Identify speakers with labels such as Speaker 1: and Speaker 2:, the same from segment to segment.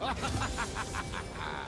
Speaker 1: 啊，哈哈哈哈哈哈。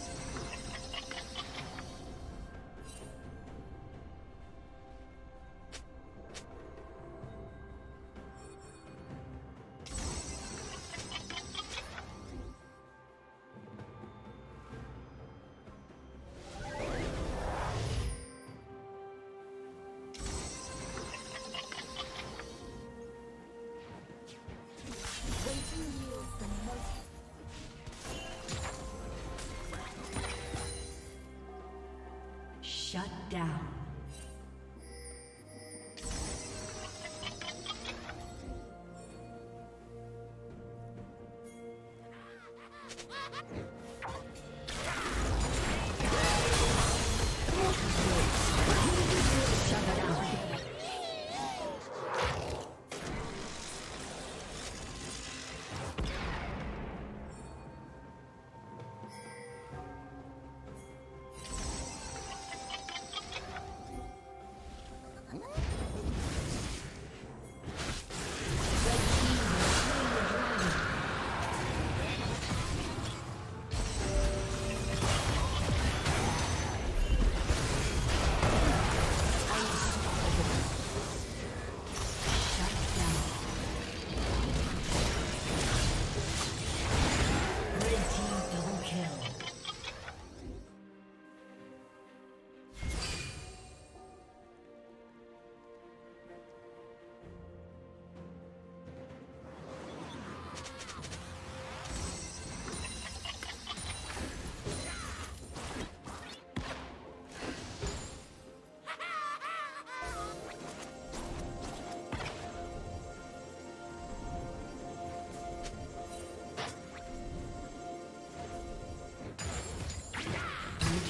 Speaker 1: Shut down.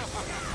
Speaker 1: Ha ha ha!